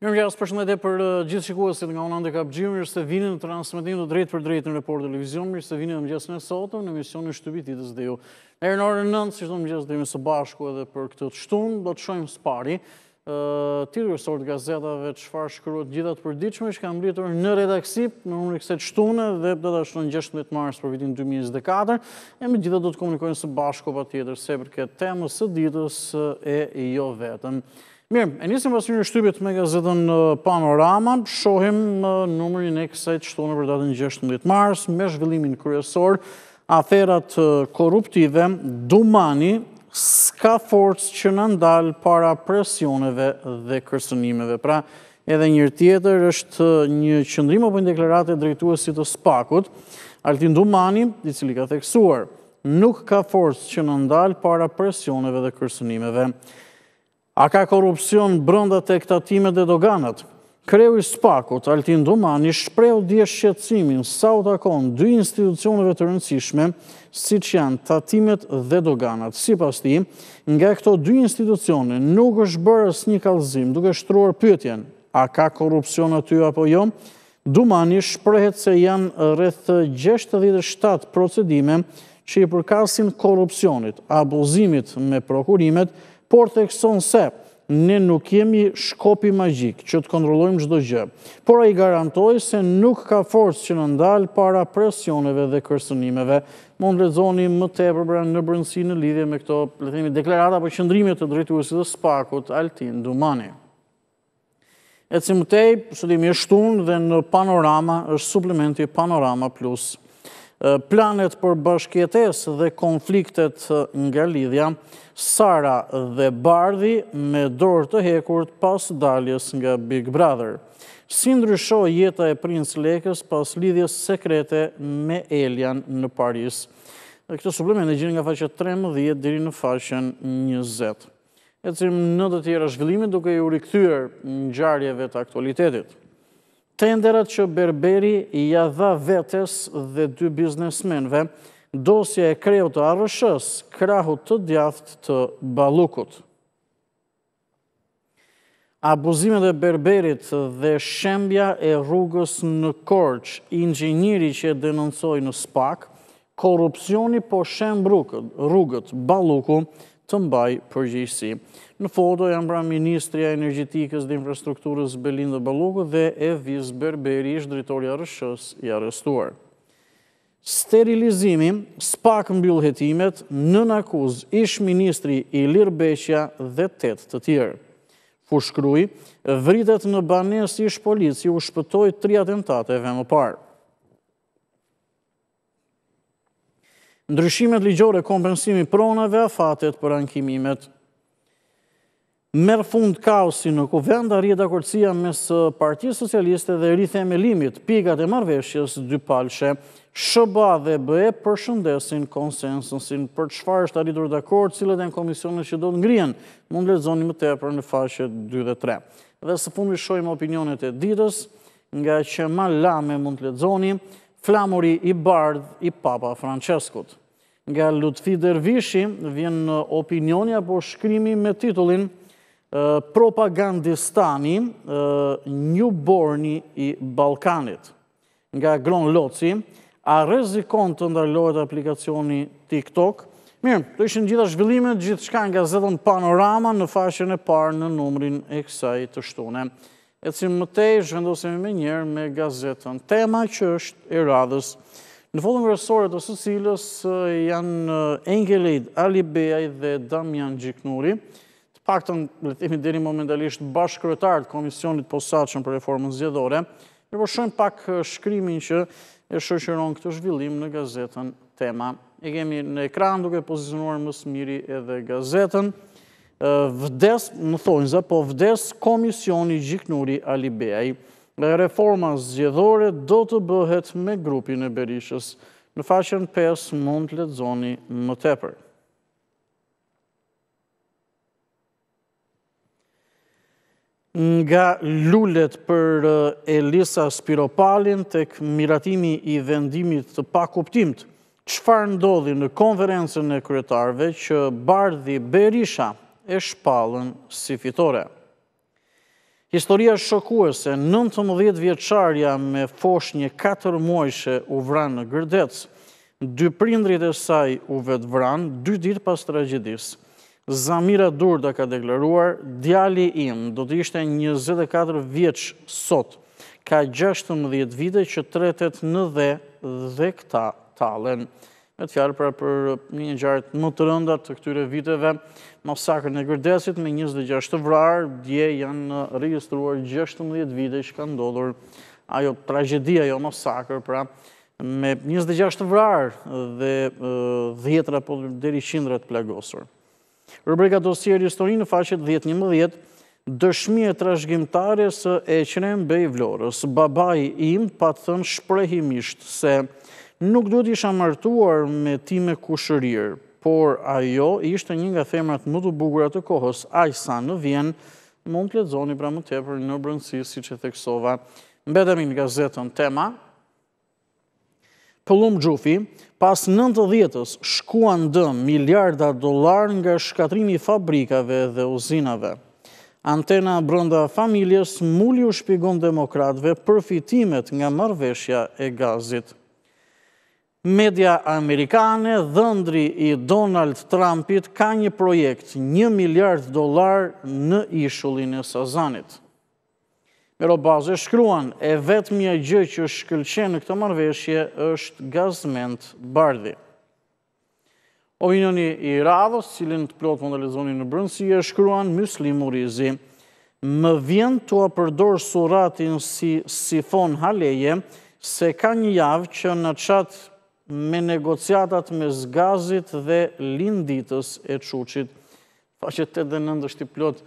Mirëmëngjes përshëndetje për uh, gjithë shikuesit nga unë Andi Kapxhiu, mirë se vini në transmetim të drejtpërdrejtë në report televizion, mirë se vini në mëngjesin e sotëm në emisionin Shtypi i Ditës dhe Ju. Deri në orën nëntë, si çdo mëngjes do jemi së bashku edhe për këtë të shtunë, do të shohim së pari, titujt kryesorë të gazetave çfarë shkruhet të gjitha të përditshme që kanë mbërritur në redaksi në numrin e kësaj shtune dhe datës 16 mars për vitin 2024 e më pas do të komunikojnë së bashku patjetër sa i përket temës së ditës e jo vetëm. Mirë, e nisim pasqyrën e shtypit me gazetën Panorama, shohim numrin e kësaj shtune për datën 16 mars me zhvillimin kryesor Aferat korruptive, Dumani s'ka forcë që na ndal para presioneve dhe kërcënimeve. Pra, edhe një herë tjetër është një qëndrim apo një deklaratë e drejtuesit të SPAK-ut, Altin Dumani, i cili ka theksuar, nuk ka forcë që na ndal para presioneve dhe kërcënimeve. A ka korrupsion brenda tek tatimet dhe doganat? Kreu i SPAK-ut, Altin Dumani, shprehu dje shqetësimin sa u takon dy institucioneve të rëndësishme, siç janë tatimet dhe doganat. Sipas tij, nga këto dy institucione nuk është bërë asnjë kallëzim, duke shtruar pyetjen, a ka korrupsion aty apo jo? Dumani shprehet se janë rreth gjashtëdhjetë e shtatë procedime që i përkasin korrupsionit, abuzimit me prokurimet, por thekson se ne nuk jemi shkopi magjik që të kontrollojmë çdo gjë. Por ai garantoi se nuk ka forcë që na ndal para presioneve dhe kërcënimeve. Mund të lexoni më tepër pra në brendësi në lidhje me këto, le të themi, deklarata apo qëndrime të drejtuesit të SPAK-ut, Altin Dumani. Ecim më tej, siç e dimë është e shtunë dhe në panorama është suplementi Panorama Plus. Planet për bashkëjetesë dhe konfliktet nga lidhja, Sara dhe Bardhi me dorë të hekurt pas daljes nga Big Brother. Si ndryshoi jeta e princ Lekës pas lidhjes sekrete me Elian në Paris. Këtë suplement e gjeni nga faqet 13 deri në faqen 20. Ecim në të tjera zhvillime duke iu rikthyer ngjarjeve të aktualitetit. Tenderat që Berberi ia dha vetes dhe dy biznesmenëve, dosja e kreut të ARRSH-së, krahut të djathtë të Ballukut. Abuzimet e Berberit dhe shembja e rrugës në Korçë, inxhinieri që e denoncoi në SPAK, Korrupsioni po shemb rrugët, Balluku të mbajë përgjegjësi. Në foto janë pra ministrja e Energjitikës dhe Infrastrukturës Belinda Balluku dhe Evis Berberi, ish-drejtori i ARRSH-së i arrestuar. Sterilizimi, Spak mbyll hetimet, nën akuzë ish-ministri Ilir Beqaj dhe tetë të tjerë. Fushë-Krujë, Vritet në banesë ish-polici u shpëtoi tri atentateve më parë. Ndryshimet ligjore, kompensimi i pronave, afatet për ankimimet. Merr fund kaosi në Kuvend, arrihet dakordësia mes Partisë Socialiste dhe Rithemelimit, pikat e marrëveshjes dypalëshe. SHBA dhe BE përshëndesin konsensusin. Për çfarë është arritur dakord, cilat janë komisionet që do të ngrihen, mund të lexoni më tepër në faqet dy dhe tre. Dhe së fundi shohim opinionet e ditës, nga Qemal Lame mund të lexoni, Flamuri i bardhë i Papa Françeskut. Nga Lutfi Dervishi vjen opinioni apo shkrimi me titullin Propagandistani New Born i Ballkanit. Nga Agron Loci, a rrezikon të ndalohet aplikacioni TikTok? Mirë, këto ishin të gjitha zhvillimet, gjithçka nga gazeta Panorama në faqen e parë në numrin e kësaj të shtune. Ecim më tej, zhvendosemi menjëherë me gazetën Tema që është e radhës. Në foton kryesore të së cilës janë Enkelejd Alibeaj dhe Damian Gjiknuri, të paktën le të themi deri momentalisht bashkëkryetarë të Komisionit të Posaçëm për Reformën Zgjedhore, ne po shohim pak shkrimin që e shoqëron këtë zhvillim në gazetën Tema. E kemi në ekran duke pozicionuar më së miri edhe gazetën. Vdes në thonjza, po vdes komisioni Gjiknuri Alibeaj. Reforma zgjedhore do të bëhet me grupin e Berishës. Në faqen 5 mund të lexoni më tepër. Nga lulet për Elisa Spiropalin tek miratimi i vendimit të pakuptimtë, çfarë ndodhi në konferencën e kryetarëve që Bardhi Berisha e shpallën si fitore? Historia shokuese, nëntëmbëdhjetë vjeçarja me foshnje katër muajshe u vra në Gërdec. Dy prindërit e saj u vetëvranë dy ditë pas tragjedisë. Zamira Durda ka deklaruar, Djali im do të ishte njëzet e katër vjeç sot. Ka gjashtëmbëdhjetë vite që tretet në dhe dhe këta tallen. Bëhet fjalë pra për një nga ngjarjet më të rënda të këtyre viteve, masakrën e Gërdecit me njëzet e gjashtë të vrarë, dje janë regjistruar gjashtëmbëdhjetë vite që ka ndodhur ajo tragjedi, ajo masakrë pra Me 26 vrarë dhe dhjetëra po deri qindra të plagosur. Rubrika dosier histori në faqet 10-11, dëshmi e trashgimtare së Eqrem bej Vlorës. Babai im pat thënë shprehimisht se nuk duhet t'isha martuar me time kushërirë, por ajo ishte një nga femrat më të bukura të kohës, aq sa në Vjenë, mund të lexoni pra më tepër në brendësi, siç e theksova, mbetemi në gazetën Tema, Pëllumb Xhufi, pas nëntëdhjetës shkuan dëm miliarda dollarë nga shkatërrimi i fabrikave dhe uzinave. Antena brenda, Familjes Muli u shpjegon demokratëve përfitimet nga marrëveshja e gazit. Media amerikane, dhëndri i Donald Trumpit ka një projekt një miliard dollarë në ishullin e Sazanit. Mero Baze shkruan, e vetmja gjë që shkëlqen në këtë marrëveshje është Gazment Bardhi. Opinioni i radhës, cilin të plot mund të lexoni në brendësi, e shkruan Myslim Murrizi. Më vjen t'ua përdor surratin si sifon haleje, se ka një javë që na çatë me negociatat mes Gazit dhe Linditës e Çuçit. Faqet 8 dhe 9 është i plot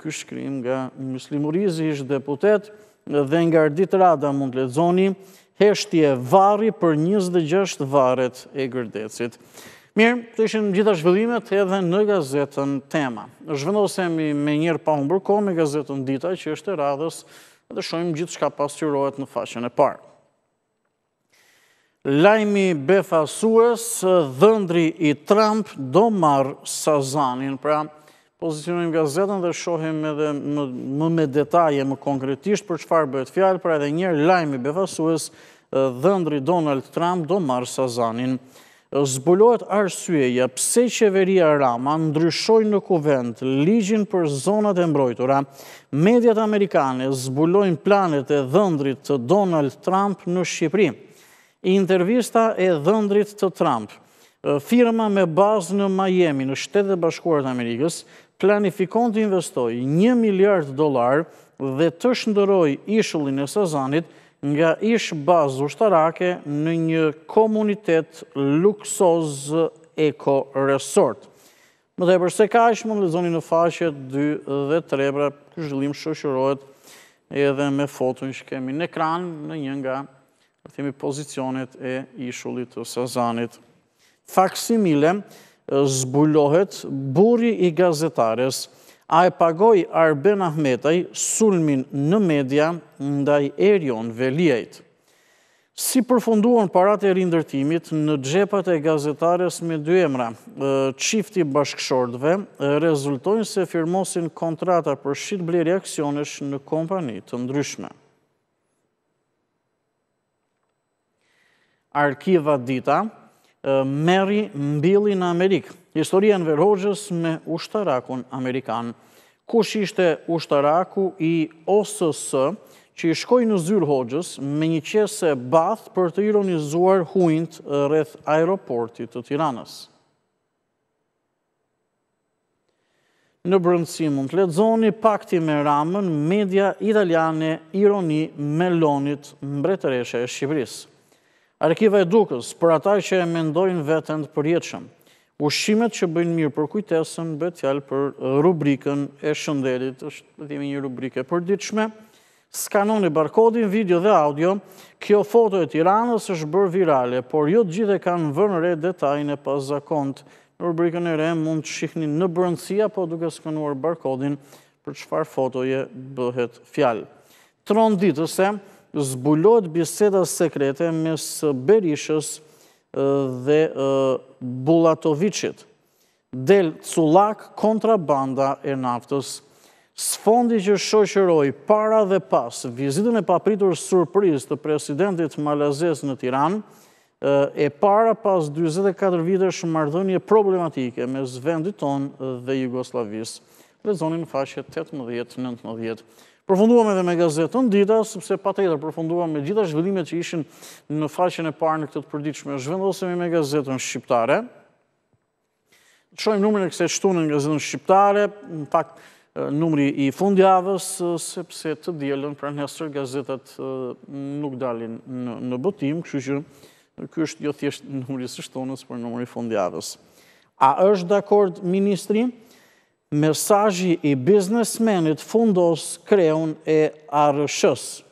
ky shkrim nga Myslim Murrizi, ish deputet, dhe nga Ardit Rada mund të lexoni heshtje varri për 26 varret e Gërdecit. Mirë, këto ishin gjitha zhvillimet edhe në gazetën Tema. Zhvendosemi menjëherë pa humbur kohë me gazetën Dita që është e radhës dhe shohim gjithçka pasqyrohet në faqen e parë. Lajmi befasues, dhëndri i Trump do marrë Sazanin. Pra, pozicionojmë gazetën dhe shohim edhe më me detaje, më konkretisht për çfarë bëhet fjalë, pra edhe njëherë lajmi befasues, dhëndri Donald Trump do marrë Sazanin. Zbulohet arsyeja pse qeveria Rama ndryshoi në Kuvend ligjin për zonat e mbrojtura, mediat amerikane zbulojnë planet e dhëndrit të Donald Trump në Shqipëri. Intervista e dhëndrit të Trump. Firma me bazë në Miami, në Shtetet e Bashkuara të Amerikës, planifikon të investojë një miliard dollarë dhe të shndërrojë ishullin e Sazanit Nga ish bazë ushtarake në një komunitet luksoz Eco Resort. Më tepër se kaq mund lexoni në faqet 2 dhe 3, pra ky zhvillim shoqërohet edhe me foton që kemi në ekran në një nga themi pozicionet e ishullit të Sazanit. Faksimile, Zbulohet burri i gazetares, a e pagoi Arben Ahmetaj sulmin në media ndaj Erion Veliajt? Si përfunduan paratë e rindërtimit në xhepat e gazetares me dy emra? Çifti i bashkëshortëve rezultojnë se firmosin kontrata për shitblerje aksionesh në kompani të ndryshme. Arkiva Dita, Merri mbilli në Amerikë. Historia e Enver Hoxhës me ushtarakun amerikan. Kush ishte ushtaraku i OSS që i shkoi në zyrë Hoxhës me një qese bathë për të ironizuar hunjtë rreth aeroportit të Tiranës. Në brendësi mund të lexoni pakti me Ramën, media italiane ironi Melonit, mbretëreshë e Shqipërisë. Arkiva e Dukës, për ata që e mendojnë veten të përjetshëm. Ushqimet që bëjnë mirë për kujtesën, bëhet fjalë për rubrikën e shëndetit, siç themi një rubrikë e përditshme. Skanoni barkodin video dhe audio, kjo foto e Tiranës është bërë virale, por jo të gjithë e kanë vënë re detajin e pazakontë. Në rubrikën e re mund të shihni në brendësi apo duke skanuar barkodin për çfarë fotoje bëhet fjalë. Tronditëse, zbulohet biseda sekrete mes Berishës dhe Bulatoviçit. Del cullak kontrabanda e naftës. Sfondi që shoqëroi para dhe pas vizitën e papritur surprizë të presidentit malazez në Tiranë, e para pas dyzet e katër vitesh marrëdhënie problematike mes vendit tonë dhe Jugosllavisë. Lexoni në faqet tetëmbëdhjetë, nëntëmbëdhjetë. Përfunduam edhe me gazetën Dita, sepse patjetër përfunduam me gjitha zhvillimet që ishin në faqen e parë në këtë të përditshme. Zhvendosemi me Gazetën Shqiptare. Shohim numrin e kësaj së shtune në Gazetën Shqiptare, në fakt numri i fundjavës, sepse të dielën pra nesër gazetat nuk dalin në botim, kështu që ky është jo thjesht numri i së shtunës, por numri i fundjavës. A është dakord ministri? Mesazhi i biznesmenit fundos kreun e ARSH-së,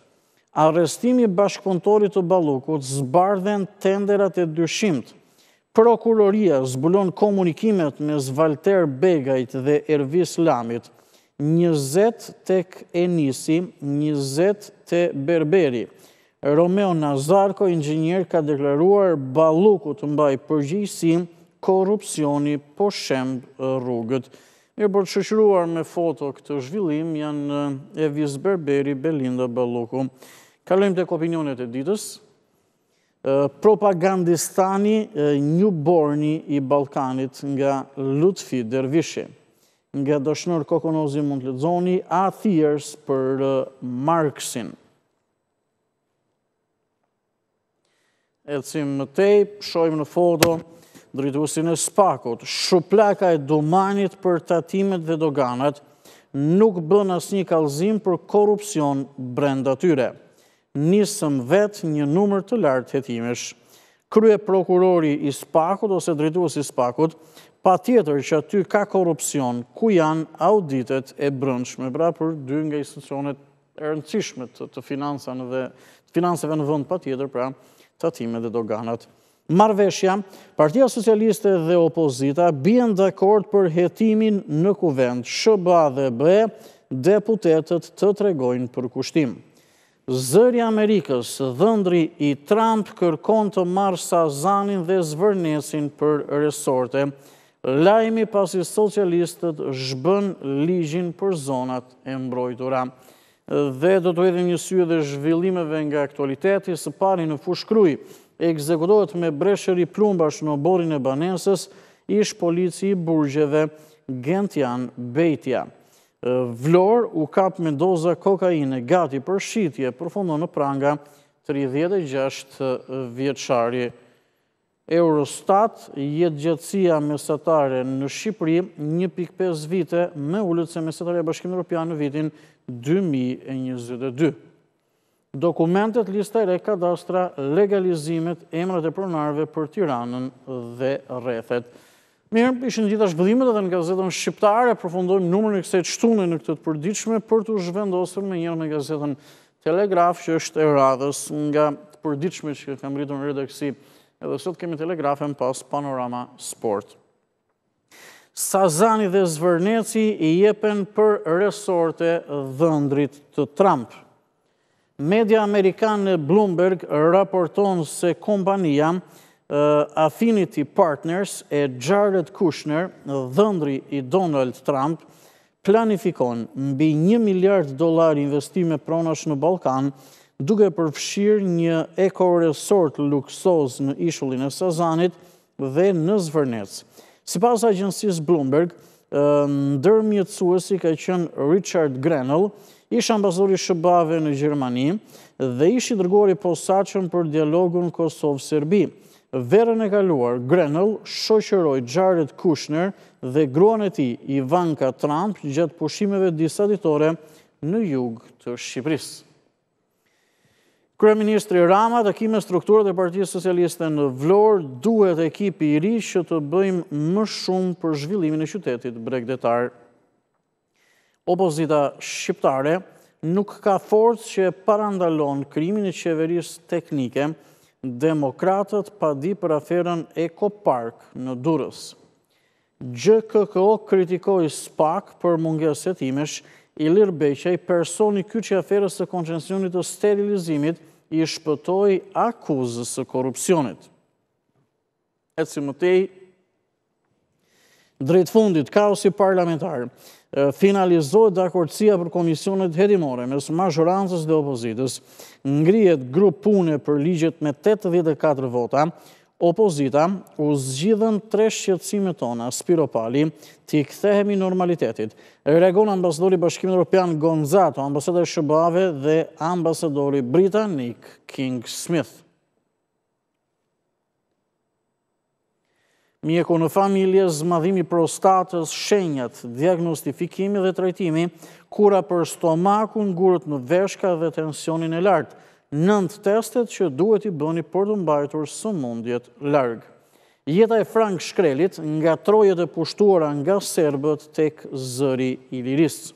Arrestimi i bashkëpunëtorit të Ballukut, zbardhen tenderat e dyshimtë, Prokuroria zbulon komunikimet mes Valter Begajt dhe Ervis Lamit, Njëzet tek Enisi, njëzet te Berberi, Romeo Nazarko, inxhinier, ka deklaruar Balluku të mbajë përgjegjësi korrupsioni po shemb rrugët. Mirë për të shoqëruar me foto këtë zhvillim janë Evis Berberi, Belinda Balluku. Kalojmë tek opinionet e ditës. Propagandistani njuborni i Ballkanit nga Lutfi Dervishi. Nga Dashnor Kokonozi mund të lexoni A Thiers për Marksin. Ecim më tej, shohim në foto drejtuesin e Spakut. Shuplaka e Dumanit për tatimet dhe doganat nuk bënë asnjë kallëzim për korrupsion brenda tyre. Nisëm vetë një numër të lartë hetimesh. Kryeprokurori i Spakut ose drejtuesi i Spakut, patjetër që aty ka korrupsion, ku janë auditet e brendshme, pra për dy nga institucionet e rëndësishme të, të financave dhe të financave në vend patjetër, pra tatimet dhe doganat. Marrëveshja, Partia Socialiste dhe opozita bien dakord për hetimin në kuvend. SHBA dhe BE deputetët të tregojnë përkushtim. Zëri i Amerikës, dhëndri i Trump kërkon të marrë Sazanin dhe Zvërnecin për resorte. Lajmi pasi socialistët zhbënë ligjin për zonat e mbrojtura. Dhe do t'u hedhim një sy edhe zhvillimeve nga aktualiteti, së pari në Fushë-Krujë, ekzekutohet me breshëri plumbash në oborrin e banesës, ish polici i burgjeve, Gentian Bejtja. Vlorë, u kap me doza kokaine, gati për shitje, përfundon në pranga 36 vjeçari. Eurostat, Jetëgjatësia mesatare në Shqipëri një pikë pesë vite më e ulët se mesatarja e Bashkimit Europian në vitin dy mijë e njëzet e dy. Dokumentet, lista e re, kadastra, legalizimet, emrat e pronarëve për Tiranën dhe rrethet. Mirë, ishin të gjitha zhvillimet edhe në gazetën shqiptare, përfundojmë numrin e kësaj të shtune në këtë të përditshme për t'u zhvendosur menjëherë me gazetën Telegraf, që është e radhës nga të përditshmet që kanë mbërritur në redaksi. Edhe sot kemi Telegrafin pas Panorama Sport. Sazani dhe Zvërneci i jepen për resorte dhëndrit të Trump. Media amerikane Bloomberg raporton se kompania Affinity Partners e Jared Kushner, dhëndri i Donald Trump, planifikon mbi një miliard dollarë investime pronash në Ballkan, duke përfshirë një ekoresort luksoz në ishullin e Sazanit dhe në Zvërnec. Sipas agjencisë Bloomberg, ndërmjetësuesi ka qenë Richard Grenell, ish ambasador i SHBA-ve në Gjermani dhe ish i dërguari i posaçëm për dialogun Kosovë-Serbi. Verën e kaluar, Grenell shoqëroi Jared Kushner dhe gruan e tij, Ivanka Trump, gjatë pushimeve disaditore në jug të Shqipërisë. Kryeministri Rama, takim me strukturat e Partisë Socialiste në Vlorë, duhet ekipi i ri që të bëjmë më shumë për zhvillimin e qytetit bregdetar. Opozita shqiptare, nuk ka forcë që parandalon krijimin e qeverisë teknike, demokratët padi për aferën Eko Park në Durrës. GKKO kritikoi spak për mungesë hetimesh, Ilir Beqaj, personi kyç i aferës së koncesionit të sterilizimit, i shpëtoi akuzës së korrupsionit. Ecim më tej, drejt fundit, kaosi parlamentar, finalizohet dakordësia për komisionet hetimore mes mazhorancës dhe opozitës, ngrihet grup pune për ligjet me 84 vota, Opozita, U zgjidhën tre shqetësimet tona, Spiropali, T'i kthehemi normalitetit. Reagon ambasadori i Bashkimit Evropian Gonzato, ambasada e SHBA-ve dhe ambasadori britanik King Smith. Mjeku në familje, zmadhimi i prostatës, shenjat, diagnostifikimi dhe trajtimi, kura për stomakun, gurët në veshka dhe tensionin e lartë. Nëntë testet që duhet t'i bëni për të mbajtur sëmundjet larg. Jeta e Frank Shkrelit nga trojet e pushtuara nga serbët tek zëri i lirisë.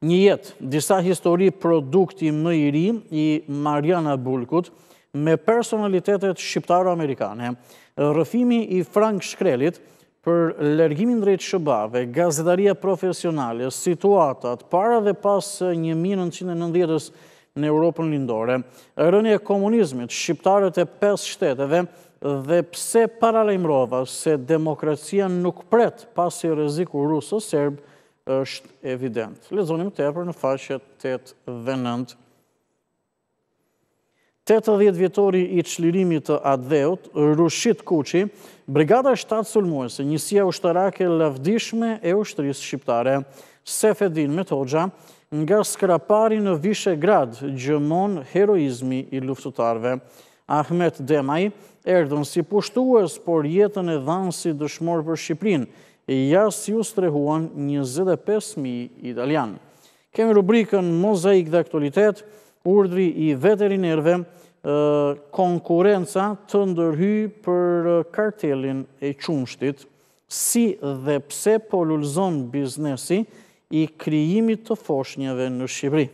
Një jetë, disa histori produkti më i ri i Marjana Bulkut me personalitetet shqiptaro-amerikane. Rrëfimi i Frank Shkrelit Për largimin drejt SHBA-ve, gazetaria profesionale, situatat para dhe pas një mijë e nëntëqind e nëntëdhjetë-s në Europën Lindore, rënia e komunizmit, shqiptarët e pesë shteteve dhe pse paralajmërova se demokracia nuk pret pasi rreziku ruso-serb është evident. Lexoni më tepër në faqet tetë dhe nëntë. Tetëdhjetë vjetori i çlirimit të atdheut, Rushit Kuçi, Brigada e shtatë sulmuese, njësia ushtarake e lavdishme e ushtrisë shqiptare, Sefedin Metoxha, Nga Skrapari në Vishegrad gjëmon heroizmi i luftëtarëve. Ahmet Demaj, Erdhën si pushtues, por jetën e dhanë si dëshmorë për Shqipërinë. Ja si u strehuan njëzet e pesë mijë italianë. Kemi rubrikën Mozaik dhe Aktualitet, urdhri i veterinerëve, Konkurrenca të ndërhyjë për kartelin e qumështit, si dhe pse po lulëzon biznesi i krijimit të foshnjave në Shqipëri.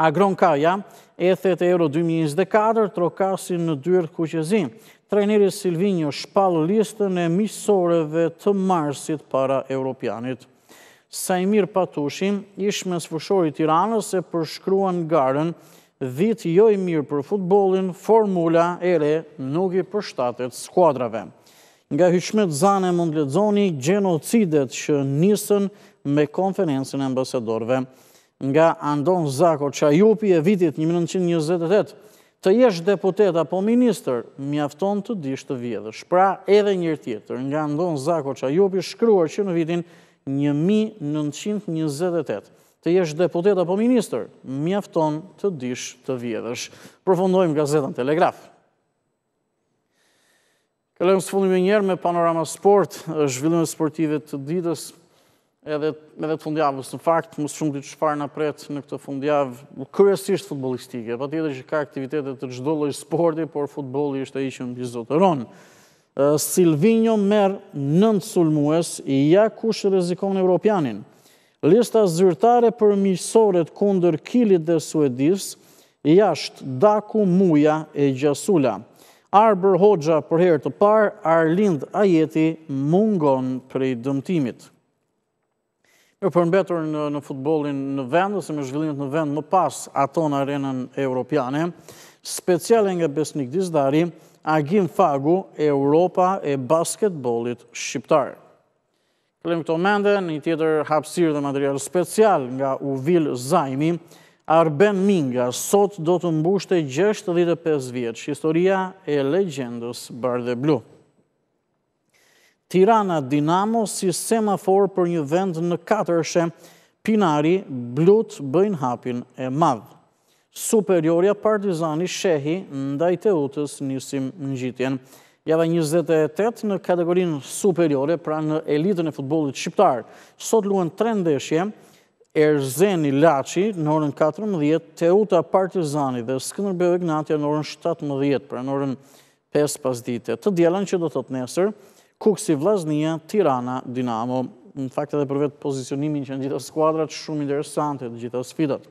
Agron Kaja, ethet e Euro 2024, trokasin në dyert kuqezi. Trajneri Silvinjo shpall listën e miqësoreve të marsit para Europianit. Saimir Patushi, ish mesfushori i Tiranës e përshkruan garën, vit jo i mirë për futbollin, formula e re nuk u përshtatet skuadrave. Nga Hyqmet Zane mund të lexoni gjenocidet që nisën me konferencën e ambasadorëve. nga Andon Zako Çajupi e vitit 1928, të jesh deputet apo ministër, mjafton të dish të vjedhësh. Pra edhe një herë tjetër, nga Andon Zako Çajupi, shkruar që në vitin 1928, të jesh deputet apo ministër, mjafton të dish të vjedhësh. Përfundojmë gazetën Telegraf. Kalojmë së fundi menjëherë me Panorama Sport, zhvillimet sportive të ditës, edhe të fundjavës. Në fakt, më së shumti çfarë na pret në këtë fundjavë, kryesisht futbollistike, patjetër që ka aktivitete të çdo lloj sporti, por futbolli është ai që mbizotëron. Silvinjo merr nëntë sulmues, ja kush rrezikon Europianin. Lista zyrtare për miqësoret kundër Kilit dhe Suedisë, jashtë, Daku, Muja e Gjasula. Arbër Hoxha për herë të parë, Arlind Ajeti mungon prej dëmtimit. Ndërsa për të mbetur në, në futbollin në vend, ose me zhvillimet në vend më pas ato në arenën europiane, speciale nga Besnik Dizdari, Agim Fagu, Europa e basketbollit shqiptar. Në këto momente, në një tjetër hapësirë dhe material special nga Uvil Zajmi, Arben Minga sot do të mbushte 65 vjeç, historia e legjendës bardheblu. Tirana Dinamo si semafor për një vend në katërshe, Pinari, Blut bëjnë hapin e madh. Superiorja Partizani Shehi ndaj Teutës nisim ngjitjen. Java 28 në kategorinë superiore, pra në elitën e futbollit shqiptar. Sot luhen tre ndeshje, Erzeni Laçi në orën 14, Teuta Partizani dhe Skënderbeu Egnatia në orën 17, pra në orën 5 pasdite. Të dielën që do të thotë nesër, Kukësi Vllaznia, Tirana, Dinamo. Në fakt edhe për vetë pozicionimin që kanë të gjitha skuadrat, shumë interesante të gjitha sfidat.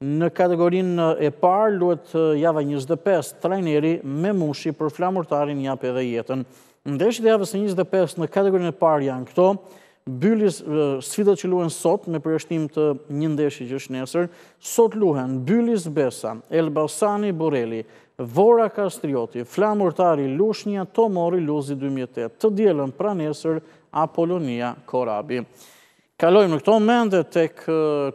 Në kategorinë e parë luhet java 25, trajneri Memushi për flamurtarin jap edhe jetën. Ndeshjet e javës 25 në kategorinë e parë janë këto, Byli sfidat që luhen sot me përjashtim të një ndeshje që është nesër, sot luhen Bylis Besa, Elbasani Burreli, Vora Kastrioti, Flamurtari Lushnja, Tomori Luzi 2008, të dielën pra nesër Apolonia Korabi. Kalojmë në këto momente tek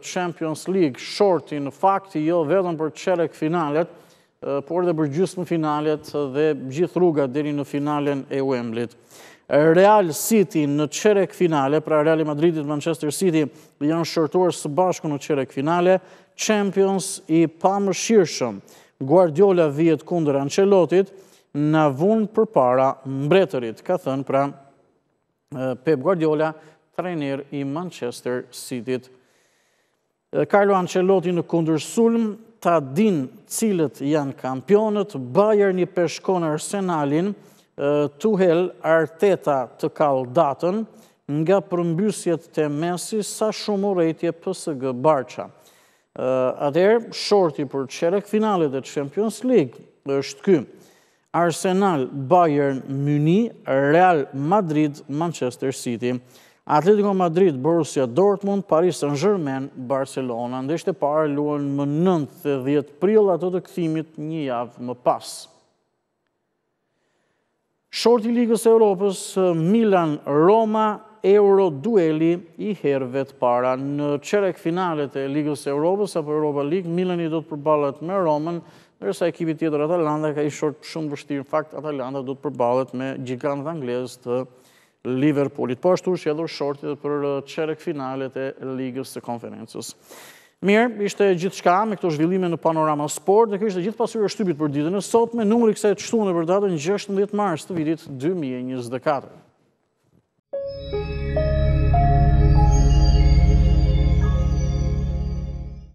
Champions League, shorti në fakt jo vetëm për çerekfinalet, por edhe për gjysmëfinalet dhe gjithë rruga deri në finalen e Wembley-t. Real City në çerekfinale, pra Real Madrid dhe Manchester City janë shortuar së bashku në çerekfinale, Champions i pamëshirshëm. Guardiola vihet kundër Ancelottit, na vunë përpara mbretërit, ka thënë pra Pep Guardiola, trener i Manchester City-t. Carlo Ancelotti në kundërsulm, ta dinë cilët janë kampionët, Bayerni peshkon Arsenalin, Tuchel Arteta të kall datën, nga përmbysjet te Messi, sa shumë urrejtje PSG Barça. Atëherë, shorti për çerekfinalet e Champions League është ky. Arsenal, Bayern Mynih, Real Madrid, Manchester City, Atletico Madrid, Borussia Dortmund, Paris Saint-Germain, Barcelona. Ndeshjet e para luhen më 9 dhe 10 prill ato të kthimit një javë më pas. Shorti i Ligës së Europës, Milan, Roma, eurodueli i herëve të para. Në çerekfinalet e Ligës së Europës apo Europa League, Milani do të përballet me Romën, Ndërsa ekipi tjetër Atalanta ka një short shumë të vështirë. Në fakt, Atalanta do të përballet me gjigantët anglezë të Liverpoolit. Po ashtu është hedhur shorti dhe për uh, çerekfinalet e Ligës së Konferencës. Mirë, ishte gjithçka me këto zhvillime në Panorama Sport dhe kjo ishte gjithë pasqyra e shtypit për ditën e sotme numri i kësaj të shtune për datën 16 mars të vitit 2024.